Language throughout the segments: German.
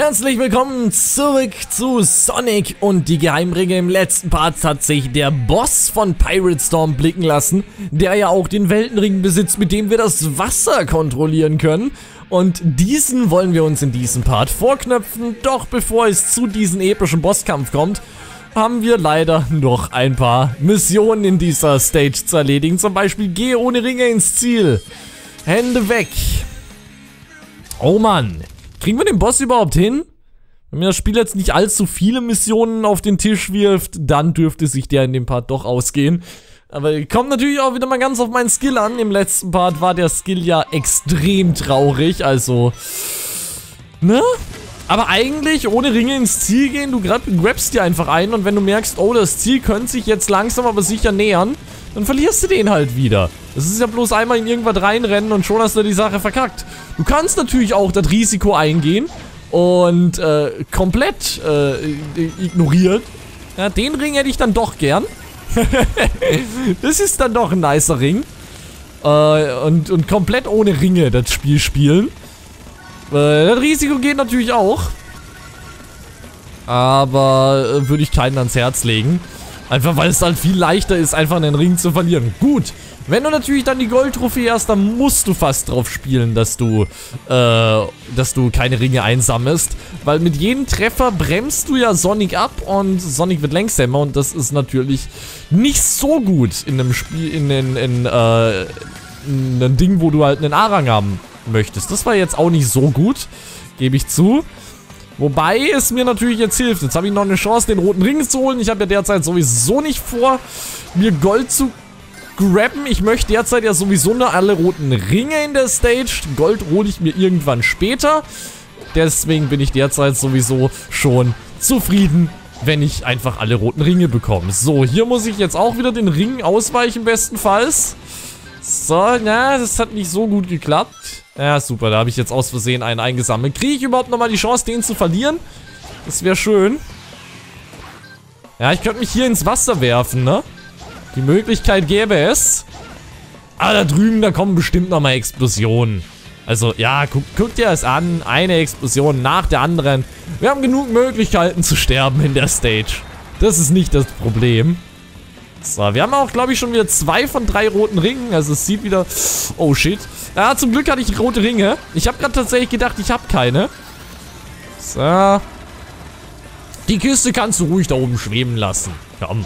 Herzlich willkommen zurück zu Sonic und die Geheimringe. Im letzten Part hat sich der Boss von Pirate Storm blicken lassen, der ja auch den Weltenring besitzt, mit dem wir das Wasser kontrollieren können. Und diesen wollen wir uns in diesem Part vorknöpfen. Doch bevor es zu diesem epischen Bosskampf kommt, haben wir leider noch ein paar Missionen in dieser Stage zu erledigen. Zum Beispiel gehe ohne Ringe ins Ziel. Hände weg. Oh Mann. Kriegen wir den Boss überhaupt hin? Wenn mir das Spiel jetzt nicht allzu viele Missionen auf den Tisch wirft, dann dürfte sich der in dem Part doch ausgehen. Aber kommt natürlich auch wieder mal ganz auf meinen Skill an. Im letzten Part war der Skill ja extrem traurig, also... Ne? Aber eigentlich, ohne Ringe ins Ziel gehen, du grabst dir einfach ein und wenn du merkst, oh, das Ziel könnte sich jetzt langsam aber sicher nähern, dann verlierst du den halt wieder. Das ist ja bloß einmal in irgendwas reinrennen und schon hast du die Sache verkackt. Du kannst natürlich auch das Risiko eingehen und äh, komplett äh, ignorieren. Ja, den Ring hätte ich dann doch gern. das ist dann doch ein nicer Ring. Äh, und, und komplett ohne Ringe das Spiel spielen. Äh, das Risiko geht natürlich auch. Aber äh, würde ich keinen ans Herz legen. Einfach weil es halt viel leichter ist, einfach einen Ring zu verlieren. Gut, wenn du natürlich dann die Goldtrophäe hast, dann musst du fast drauf spielen, dass du, äh, dass du keine Ringe einsammelst. Weil mit jedem Treffer bremst du ja Sonic ab und Sonic wird längsamer und das ist natürlich nicht so gut in einem Spiel, in, in, in, äh, in einem Ding, wo du halt einen A-Rang haben möchtest. Das war jetzt auch nicht so gut, gebe ich zu. Wobei es mir natürlich jetzt hilft. Jetzt habe ich noch eine Chance, den roten Ring zu holen. Ich habe ja derzeit sowieso nicht vor, mir Gold zu grabben. Ich möchte derzeit ja sowieso nur alle roten Ringe in der Stage. Gold hole ich mir irgendwann später. Deswegen bin ich derzeit sowieso schon zufrieden, wenn ich einfach alle roten Ringe bekomme. So, hier muss ich jetzt auch wieder den Ring ausweichen bestenfalls. So, na, das hat nicht so gut geklappt. Ja, super, da habe ich jetzt aus Versehen einen eingesammelt. Kriege ich überhaupt nochmal die Chance, den zu verlieren? Das wäre schön. Ja, ich könnte mich hier ins Wasser werfen, ne? Die Möglichkeit gäbe es. Ah, da drüben, da kommen bestimmt nochmal Explosionen. Also, ja, guck, guck dir das an. Eine Explosion nach der anderen. Wir haben genug Möglichkeiten zu sterben in der Stage. Das ist nicht das Problem. So, wir haben auch, glaube ich, schon wieder zwei von drei roten Ringen. Also es sieht wieder... Oh, shit. Ja, zum Glück hatte ich rote Ringe. Ich habe gerade tatsächlich gedacht, ich habe keine. So. Die Kiste kannst du ruhig da oben schweben lassen. Komm.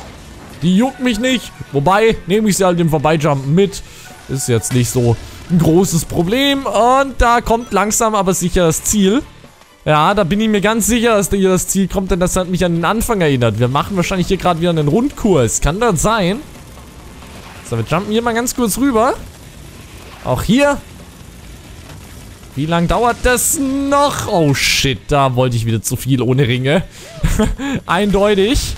Die juckt mich nicht. Wobei, nehme ich sie halt im Vorbeijumpen mit. Ist jetzt nicht so ein großes Problem. Und da kommt langsam aber sicher das Ziel. Ja, da bin ich mir ganz sicher, dass hier das Ziel kommt, denn das hat mich an den Anfang erinnert. Wir machen wahrscheinlich hier gerade wieder einen Rundkurs. Kann das sein? So, wir jumpen hier mal ganz kurz rüber. Auch hier. Wie lang dauert das noch? Oh shit, da wollte ich wieder zu viel ohne Ringe. Eindeutig.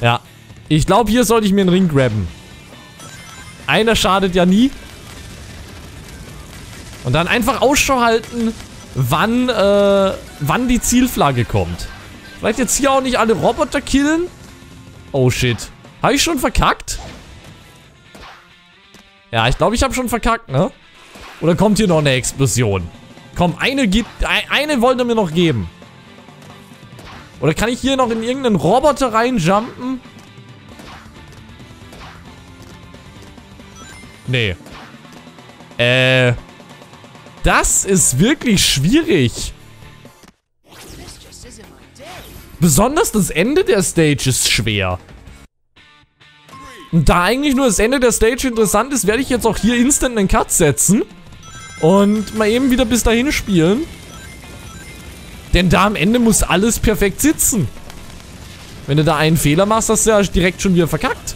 Ja. Ich glaube, hier sollte ich mir einen Ring graben. Einer schadet ja nie. Und dann einfach Ausschau halten wann, äh, wann die Zielflagge kommt. Vielleicht jetzt hier auch nicht alle Roboter killen? Oh shit. Habe ich schon verkackt? Ja, ich glaube, ich habe schon verkackt, ne? Oder kommt hier noch eine Explosion? Komm, eine gibt, eine wollte mir noch geben. Oder kann ich hier noch in irgendeinen Roboter reinjumpen? Nee. Äh, das ist wirklich schwierig. Besonders das Ende der Stage ist schwer. Und da eigentlich nur das Ende der Stage interessant ist, werde ich jetzt auch hier instant einen Cut setzen. Und mal eben wieder bis dahin spielen. Denn da am Ende muss alles perfekt sitzen. Wenn du da einen Fehler machst, hast du ja direkt schon wieder verkackt.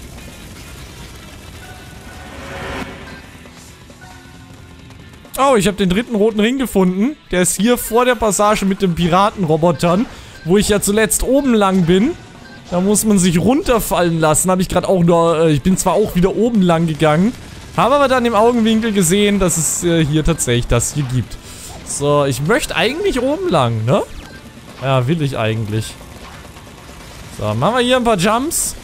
Oh, ich habe den dritten roten Ring gefunden. Der ist hier vor der Passage mit den Piratenrobotern, wo ich ja zuletzt oben lang bin. Da muss man sich runterfallen lassen. Habe ich gerade auch nur... Äh, ich bin zwar auch wieder oben lang gegangen, habe aber dann im Augenwinkel gesehen, dass es äh, hier tatsächlich das hier gibt. So, ich möchte eigentlich oben lang, ne? Ja, will ich eigentlich. So, machen wir hier ein paar Jumps.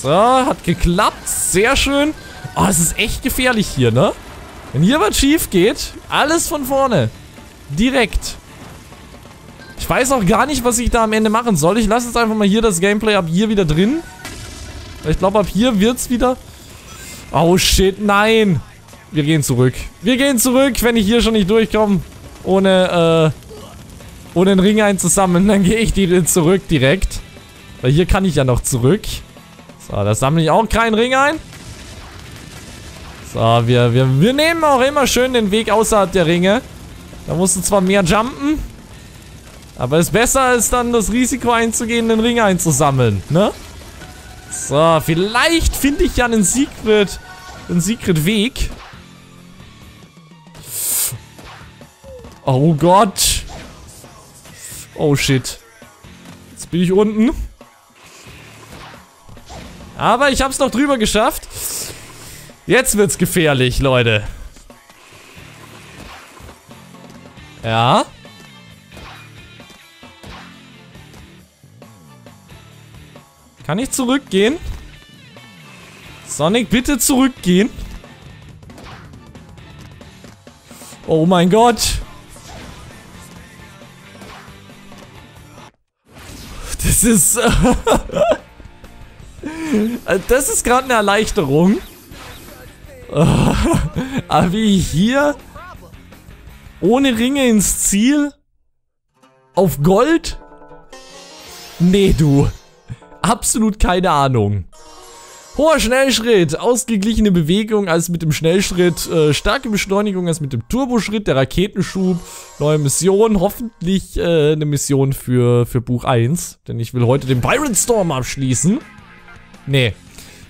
So, hat geklappt. Sehr schön. Oh, es ist echt gefährlich hier, ne? Wenn hier was schief geht, alles von vorne. Direkt. Ich weiß auch gar nicht, was ich da am Ende machen soll. Ich lasse jetzt einfach mal hier das Gameplay ab hier wieder drin. Ich glaube, ab hier wird's wieder... Oh, shit, nein. Wir gehen zurück. Wir gehen zurück, wenn ich hier schon nicht durchkomme. Ohne, äh... Ohne einen Ring einzusammeln, dann gehe ich die zurück direkt. Weil hier kann ich ja noch zurück. So, da sammle ich auch keinen Ring ein. So, wir, wir, wir nehmen auch immer schön den Weg außerhalb der Ringe. Da musst du zwar mehr jumpen. Aber es ist besser, als dann das Risiko einzugehen, den Ring einzusammeln, ne? So, vielleicht finde ich ja einen Secret, einen Secret Weg. Oh Gott. Oh shit. Jetzt bin ich unten. Aber ich hab's noch drüber geschafft. Jetzt wird's gefährlich, Leute. Ja. Kann ich zurückgehen? Sonic, bitte zurückgehen. Oh mein Gott. Das ist... das ist gerade eine Erleichterung. Aber wie hier ohne Ringe ins Ziel auf Gold? Nee, du. Absolut keine Ahnung. Hoher Schnellschritt, ausgeglichene Bewegung als mit dem Schnellschritt, äh, starke Beschleunigung als mit dem Turboschritt, der Raketenschub, neue Mission, hoffentlich äh, eine Mission für, für Buch 1, denn ich will heute den Byron Storm abschließen. Nee.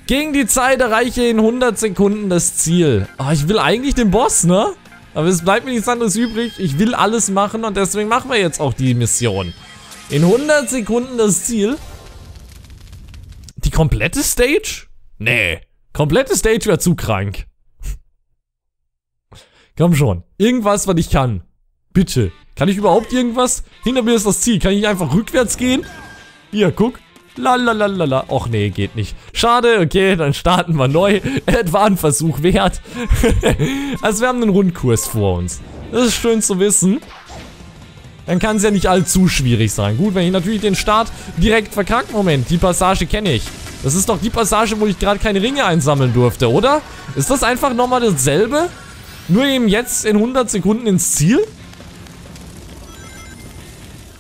Gegen die Zeit erreiche in 100 Sekunden das Ziel. Oh, ich will eigentlich den Boss, ne? Aber es bleibt mir nichts anderes übrig. Ich will alles machen und deswegen machen wir jetzt auch die Mission. In 100 Sekunden das Ziel. Die komplette Stage? Nee. Komplette Stage wäre zu krank. Komm schon. Irgendwas, was ich kann. Bitte. Kann ich überhaupt irgendwas? Hinter mir ist das Ziel. Kann ich einfach rückwärts gehen? Hier, guck. Lalalala. Och nee, geht nicht. Schade, okay, dann starten wir neu. Es war ein Versuch wert. also wir haben einen Rundkurs vor uns. Das ist schön zu wissen. Dann kann es ja nicht allzu schwierig sein. Gut, wenn ich natürlich den Start direkt verkacke. Moment, die Passage kenne ich. Das ist doch die Passage, wo ich gerade keine Ringe einsammeln durfte, oder? Ist das einfach nochmal dasselbe? Nur eben jetzt in 100 Sekunden ins Ziel?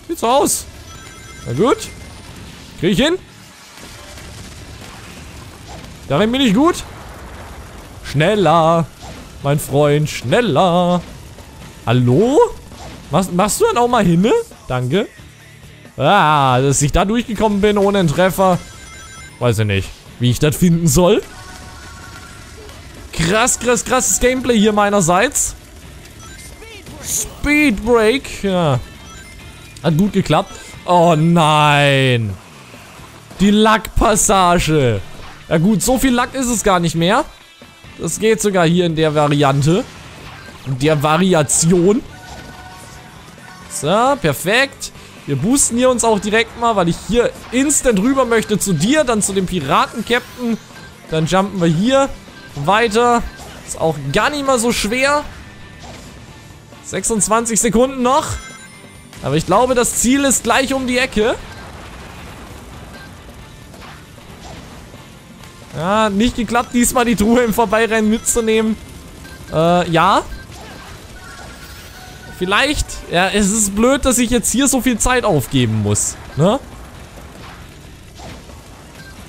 Sieht so aus. Na gut. Krieg ich hin? Darin bin ich gut. Schneller. Mein Freund, schneller. Hallo? Machst, machst du dann auch mal hin? Danke. Ah, dass ich da durchgekommen bin ohne einen Treffer. Weiß ich nicht, wie ich das finden soll. Krass, krass, krasses Gameplay hier meinerseits. Speed Break, ja. Hat gut geklappt. Oh nein. Die Lackpassage. Ja gut, so viel Lack ist es gar nicht mehr. Das geht sogar hier in der Variante. In der Variation. So, perfekt. Wir boosten hier uns auch direkt mal, weil ich hier instant rüber möchte zu dir, dann zu dem Piraten-Captain. Dann jumpen wir hier weiter. Ist auch gar nicht mal so schwer. 26 Sekunden noch. Aber ich glaube, das Ziel ist gleich um die Ecke. Ja, nicht geklappt, diesmal die Truhe im Vorbeirennen mitzunehmen. Äh, ja. Vielleicht, ja, es ist blöd, dass ich jetzt hier so viel Zeit aufgeben muss, ne?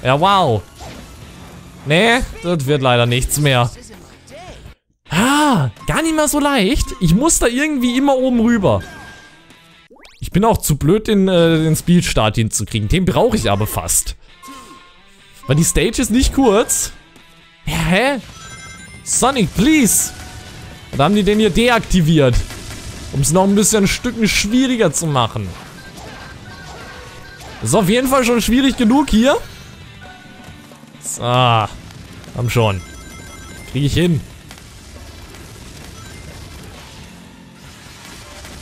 Ja, wow. Nee, das wird leider nichts mehr. Ah, gar nicht mehr so leicht. Ich muss da irgendwie immer oben rüber. Ich bin auch zu blöd, den, äh, den Speedstart hinzukriegen. Den brauche ich aber fast. Weil die Stage ist nicht kurz. Ja, hä? Sonic, please. Oder haben die den hier deaktiviert? Um es noch ein bisschen ein Stück schwieriger zu machen. ist auf jeden Fall schon schwierig genug hier. So. Komm schon. Kriege ich hin.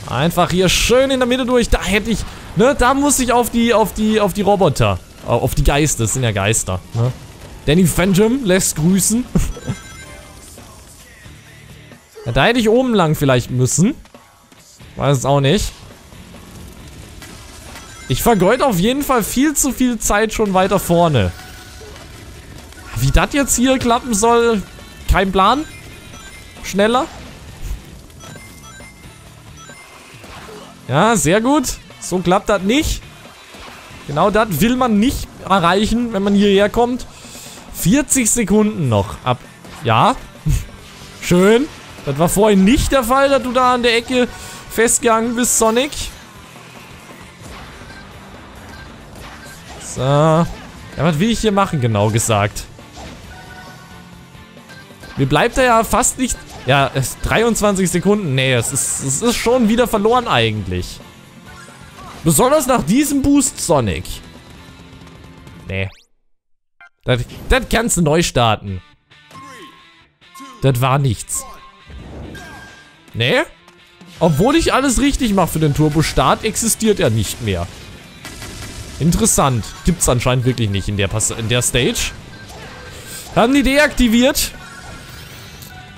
Einfach hier schön in der Mitte durch. Da hätte ich, ne, da muss ich auf die, auf die, auf die Roboter. Auf die Geister, das sind ja Geister, ne. Danny Phantom lässt grüßen. ja, da hätte ich oben lang vielleicht müssen. Weiß es auch nicht. Ich vergeude auf jeden Fall viel zu viel Zeit schon weiter vorne. Wie das jetzt hier klappen soll, kein Plan. Schneller. Ja, sehr gut. So klappt das nicht. Genau das will man nicht erreichen, wenn man hierher kommt. 40 Sekunden noch ab. Ja. Schön. Das war vorhin nicht der Fall, dass du da an der Ecke festgegangen bist, Sonic. So. Ja, was will ich hier machen, genau gesagt? Mir bleibt da ja fast nicht... Ja, es 23 Sekunden. Nee, es ist, es ist schon wieder verloren eigentlich. Besonders nach diesem Boost, Sonic. Nee. Das, das kannst du neu starten. Das war nichts. Nee? Obwohl ich alles richtig mache für den Turbo-Start, existiert er nicht mehr. Interessant. Gibt's anscheinend wirklich nicht in der, Pas in der Stage. Haben die deaktiviert.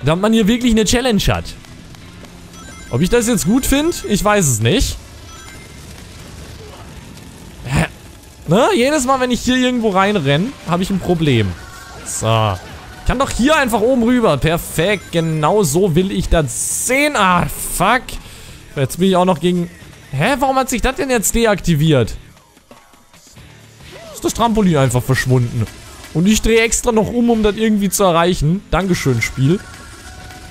Damit man hier wirklich eine Challenge hat. Ob ich das jetzt gut finde? Ich weiß es nicht. Ne? Jedes Mal, wenn ich hier irgendwo reinrenne, habe ich ein Problem. So. Ich kann doch hier einfach oben rüber. Perfekt. Genau so will ich das sehen. Ah, fuck. Jetzt bin ich auch noch gegen... Hä? Warum hat sich das denn jetzt deaktiviert? Ist das Trampolin einfach verschwunden. Und ich drehe extra noch um, um das irgendwie zu erreichen. Dankeschön, Spiel.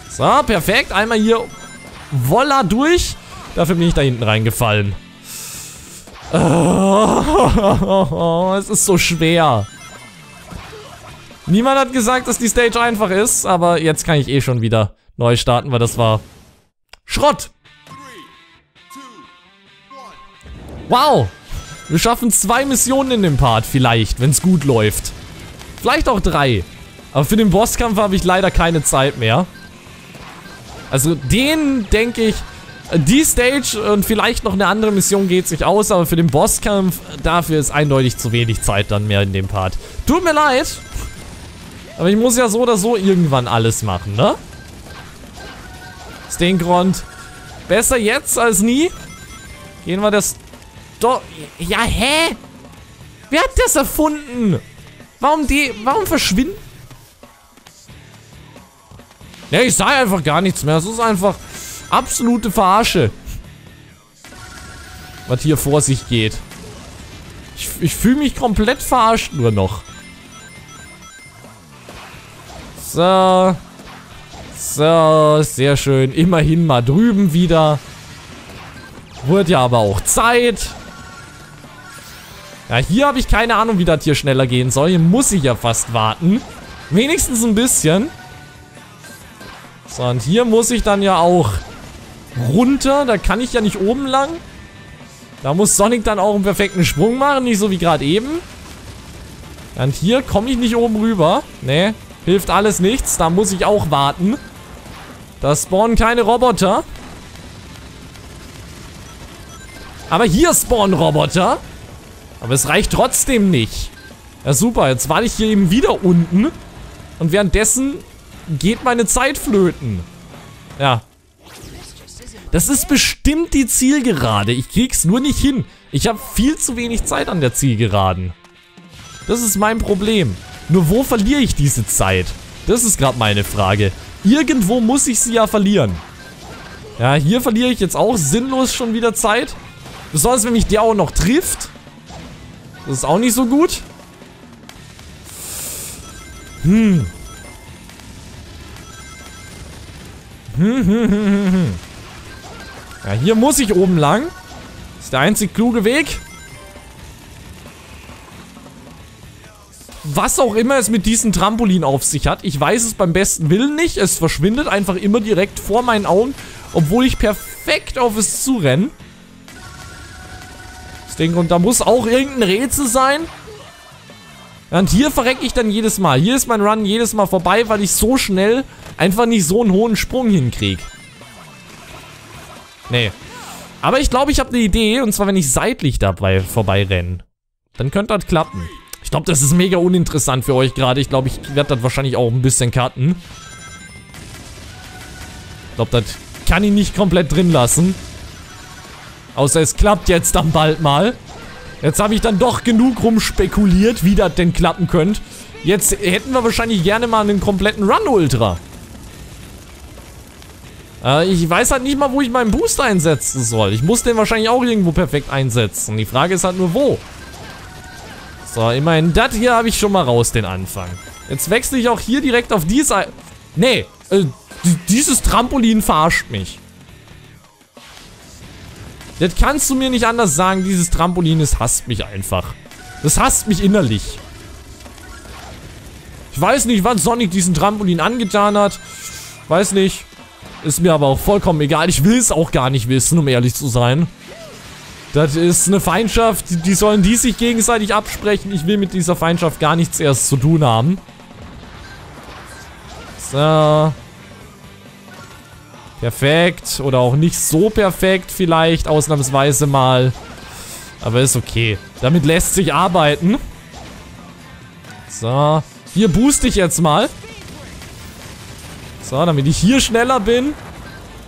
So, perfekt. Einmal hier Volla durch. Dafür bin ich da hinten reingefallen. Oh, es ist so schwer. Niemand hat gesagt, dass die Stage einfach ist, aber jetzt kann ich eh schon wieder neu starten, weil das war Schrott. Wow. Wir schaffen zwei Missionen in dem Part vielleicht, wenn es gut läuft. Vielleicht auch drei. Aber für den Bosskampf habe ich leider keine Zeit mehr. Also den, denke ich, die Stage und vielleicht noch eine andere Mission geht sich aus, aber für den Bosskampf, dafür ist eindeutig zu wenig Zeit dann mehr in dem Part. Tut mir leid. Aber ich muss ja so oder so irgendwann alles machen, ne? Stingrond. Besser jetzt als nie. Gehen wir das... Do ja, hä? Wer hat das erfunden? Warum die... Warum verschwinden? Ja, ich sage einfach gar nichts mehr. Es ist einfach absolute Verarsche. Was hier vor sich geht. Ich, ich fühle mich komplett verarscht nur noch. So. So, sehr schön. Immerhin mal drüben wieder. Wird ja aber auch Zeit. Ja, hier habe ich keine Ahnung, wie das hier schneller gehen soll. Hier muss ich ja fast warten. Wenigstens ein bisschen. So, und hier muss ich dann ja auch runter. Da kann ich ja nicht oben lang. Da muss Sonic dann auch einen perfekten Sprung machen, nicht so wie gerade eben. Und hier komme ich nicht oben rüber. Nee, hilft alles nichts. Da muss ich auch warten. Da spawnen keine Roboter. Aber hier spawnen Roboter. Aber es reicht trotzdem nicht. Ja, super. Jetzt war ich hier eben wieder unten. Und währenddessen geht meine Zeit flöten. Ja, das ist bestimmt die Zielgerade. Ich krieg's nur nicht hin. Ich habe viel zu wenig Zeit an der Zielgeraden. Das ist mein Problem. Nur wo verliere ich diese Zeit? Das ist gerade meine Frage. Irgendwo muss ich sie ja verlieren. Ja, hier verliere ich jetzt auch sinnlos schon wieder Zeit. Besonders wenn mich der auch noch trifft. Das ist auch nicht so gut. Hm. Hm, hm, hm, hm, hm. Ja, hier muss ich oben lang. Ist der einzig kluge Weg. Was auch immer es mit diesem Trampolin auf sich hat. Ich weiß es beim besten Willen nicht. Es verschwindet einfach immer direkt vor meinen Augen. Obwohl ich perfekt auf es zurenne. Das Ding, und da muss auch irgendein Rätsel sein. Und hier verrecke ich dann jedes Mal. Hier ist mein Run jedes Mal vorbei, weil ich so schnell einfach nicht so einen hohen Sprung hinkriege. Nee. Aber ich glaube, ich habe eine Idee. Und zwar, wenn ich seitlich dabei vorbeirenne. Dann könnte das klappen. Ich glaube, das ist mega uninteressant für euch gerade. Ich glaube, ich werde das wahrscheinlich auch ein bisschen cutten. Ich glaube, das kann ich nicht komplett drin lassen. Außer es klappt jetzt dann bald mal. Jetzt habe ich dann doch genug rumspekuliert, wie das denn klappen könnte. Jetzt hätten wir wahrscheinlich gerne mal einen kompletten Run-Ultra. Äh, ich weiß halt nicht mal, wo ich meinen Booster einsetzen soll. Ich muss den wahrscheinlich auch irgendwo perfekt einsetzen. Die Frage ist halt nur, wo. So, immerhin, das hier habe ich schon mal raus, den Anfang. Jetzt wechsle ich auch hier direkt auf die Seite. Nee, äh, dieses Trampolin verarscht mich. Das kannst du mir nicht anders sagen. Dieses Trampolin, es hasst mich einfach. Das hasst mich innerlich. Ich weiß nicht, was Sonic diesen Trampolin angetan hat. Weiß nicht. Ist mir aber auch vollkommen egal. Ich will es auch gar nicht wissen, um ehrlich zu sein. Das ist eine Feindschaft, die sollen die sich gegenseitig absprechen. Ich will mit dieser Feindschaft gar nichts erst zu tun haben. So. Perfekt. Oder auch nicht so perfekt vielleicht, ausnahmsweise mal. Aber ist okay. Damit lässt sich arbeiten. So. Hier booste ich jetzt mal. So, damit ich hier schneller bin.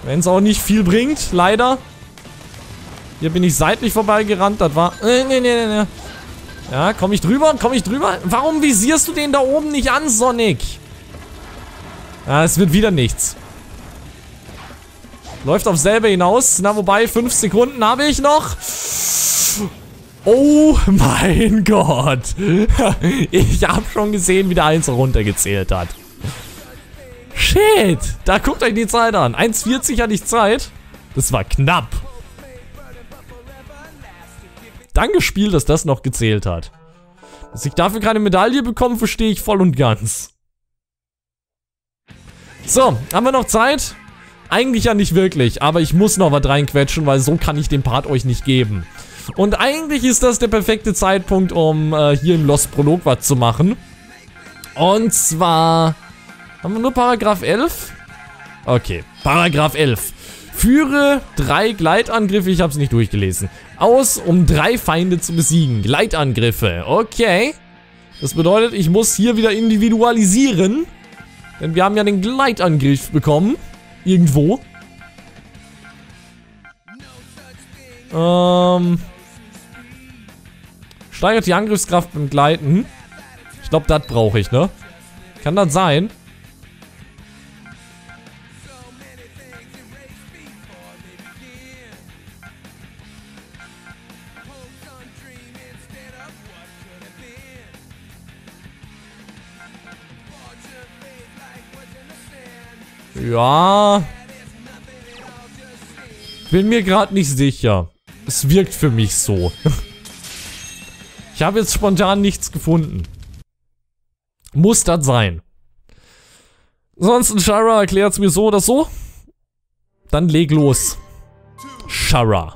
Wenn es auch nicht viel bringt, leider. Hier bin ich seitlich vorbeigerannt. Das war... Äh, nee, nee, nee, nee. Ja, komm ich drüber? Komm ich drüber? Warum visierst du den da oben nicht an, Sonic? Ja, es wird wieder nichts. Läuft auf selber hinaus. Na, wobei, fünf Sekunden habe ich noch. Oh mein Gott. Ich habe schon gesehen, wie der Eins runtergezählt hat. Shit. Da guckt euch die Zeit an. 1,40 hatte ich Zeit. Das war knapp. Danke Spiel, dass das noch gezählt hat. Dass ich dafür keine Medaille bekomme, verstehe ich voll und ganz. So, haben wir noch Zeit? Eigentlich ja nicht wirklich, aber ich muss noch was reinquetschen, weil so kann ich den Part euch nicht geben. Und eigentlich ist das der perfekte Zeitpunkt, um äh, hier im Lost Prolog was zu machen. Und zwar... Haben wir nur Paragraph 11? Okay, Paragraph 11. Führe drei Gleitangriffe, ich habe es nicht durchgelesen, aus, um drei Feinde zu besiegen. Gleitangriffe, okay. Das bedeutet, ich muss hier wieder individualisieren. Denn wir haben ja den Gleitangriff bekommen. Irgendwo. Ähm... Steigert die Angriffskraft beim Gleiten. Ich glaube, das brauche ich, ne? Kann das sein? Ja. Bin mir gerade nicht sicher. Es wirkt für mich so. Ich habe jetzt spontan nichts gefunden. Muss das sein. Sonst Shara erklärt es mir so oder so. Dann leg los. Shara.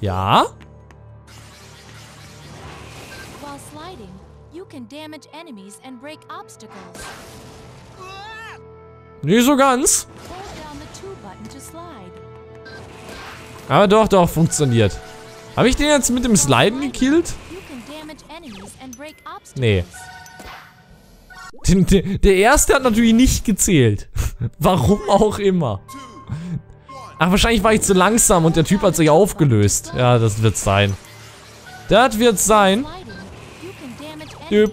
Ja? Nicht so ganz. Aber doch, doch, funktioniert. Habe ich den jetzt mit dem Sliden gekillt? Nee. Den, den, der erste hat natürlich nicht gezählt. Warum auch immer. Ach, wahrscheinlich war ich zu langsam und der Typ hat sich aufgelöst. Ja, das wird sein. Das wird sein. Düpp,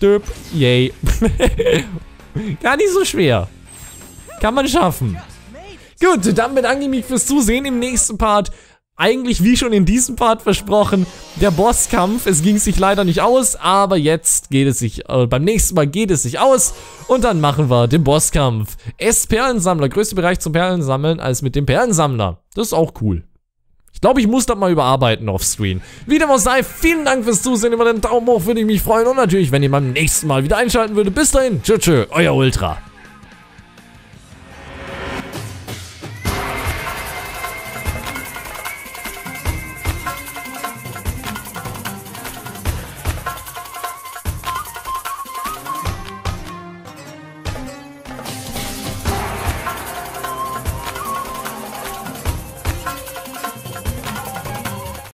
düpp, yay. Gar nicht so schwer. Kann man schaffen. Gut, dann bedanke ich mich fürs Zusehen im nächsten Part. Eigentlich wie schon in diesem Part versprochen, der Bosskampf. Es ging sich leider nicht aus, aber jetzt geht es sich, äh, beim nächsten Mal geht es sich aus. Und dann machen wir den Bosskampf. S-Perlensammler, größter Bereich zum Perlensammeln als mit dem Perlensammler. Das ist auch cool. Ich glaube, ich muss das mal überarbeiten offscreen. Wie dem auch sei, vielen Dank fürs Zusehen. Über den Daumen hoch würde ich mich freuen. Und natürlich, wenn ihr beim nächsten Mal wieder einschalten würde. Bis dahin, tschö tschö, euer Ultra.